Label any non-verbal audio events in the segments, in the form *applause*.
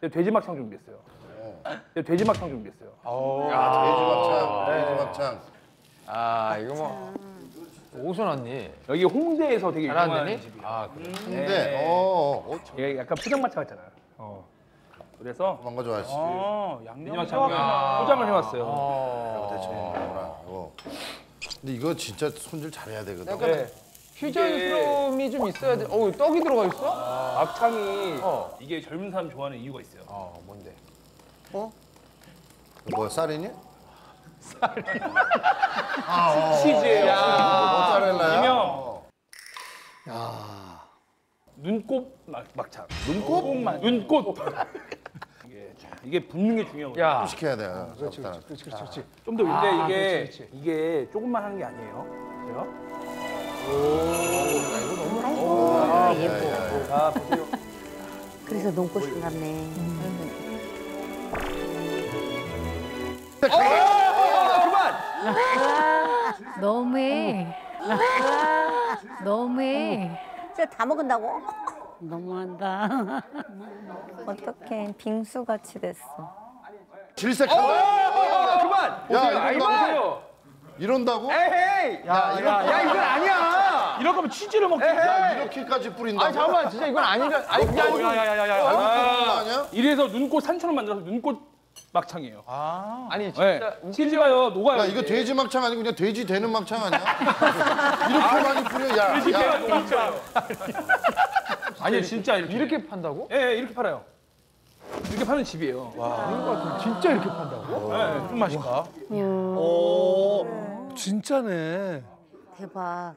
네, 돼지 막창 준비했어요. 네, 돼지 막창 준비했어요. 야, 돼지 막창. 돼지 막창. 아 이거 뭐 어디서 났니? 여기 홍대에서 되게 유명한 잘하더니? 집이에요. 아 그래. 근데 어, 어, 이게 약간 포장마차 같잖아요. 어. 그래서 거 좋아하시지. 어, 돼지 양념 막창 포장을 해왔어요. 어. 대체 먹는구나. 이거. 근데 이거 진짜 손질 잘해야 되거든. 네. 퓨전스러움이 좀 있어야 돼. 어 떡이 들어가 있어? 막창이 어. 이게 젊은 사람 좋아하는 이유가 있어요. 어 뭔데? 뭐야 쌀이니? 치즈예요. 모짜렐라야? 일명 눈꽃 막, 막창. 눈꽃? 눈꽃. *laughs* 이게 이게 붓는 게 중요하거든요. 야. 시켜야 돼. 그렇지 적당히. 그렇지 그렇지 그렇지. 좀더 근데 아, 이게 그렇지, 그렇지. 이게 조금만 하는 게 아니에요. 보세요. 아, 예뻐. 자 보세요. 그래서 눈꽃이 같네. 너무해. 너무해. 진짜 다 먹은다고? 너무한다. 어떡해. 빙수같이 됐어. 질색한다. 그만. 야. 아, 이거 보세요. 이런다고? 에헤이. 야, 야, 야, 이건 아니야. 이럴 거면 치즈를 먹지. 야, 이렇게까지 뿌린다고? 아니 잠깐만 진짜 이건 아니라 아니 그게 아니고 야 야 야 야야. 잘못 뿌린 거 아니야? 이래서 눈꽃 산처럼 만들어서 눈꽃 막창이에요. 아니 네. 진짜 치즈가요 녹아요. 야, 이거 돼지 막창 아니고 그냥 돼지 되는 막창 아니야? *laughs* 이렇게 많이 뿌려. 야, 돼지가 야. 녹아요. 아니 진짜 이렇게. 이렇게 판다고? 예, 예, 이렇게 팔아요. 이렇게 파는 집이에요. 진짜 이렇게 판다고? 네, 무슨 맛일까? 진짜네. 대박.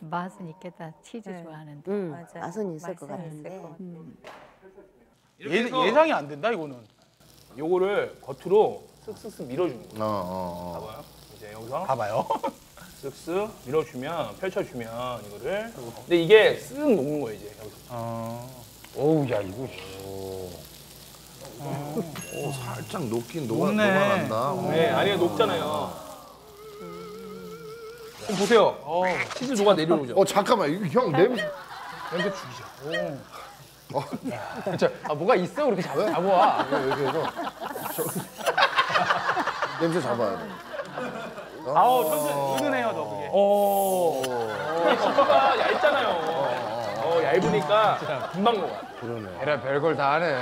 맛은 있겠다. 치즈 좋아하는데. 응. 맛은 있을 것 같은데. 해서 예, 예상이 안 된다 이거는. 요거를 겉으로 쓱쓱쓱 밀어주는 거예요. 어, 어, 어. 봐봐요. 이제 여기서 봐봐요. *laughs* 쓱쓱 밀어주면 펼쳐주면 이거를. 근데 이게 쓱 녹는 거예요 이제 여기서. 어우 야 이거 오, 살짝 녹긴 녹아, 녹네. 녹아난다. 어. 네, 아니 녹잖아요. 좀 보세요. 치즈 녹아 내려오죠. 어, 잠깐만. 이거 형 냄새. 냄새 죽이죠. 진짜 아 뭐가 있어 그렇게 잡, 잡아와. 이렇게 해서. 저- 냄새 잡아야 돼. 아우 천수 은은해요 너 그게. 오. 치즈가 얇잖아요. 어, 얇으니까 금방 녹아. 에라 별걸 다 하네.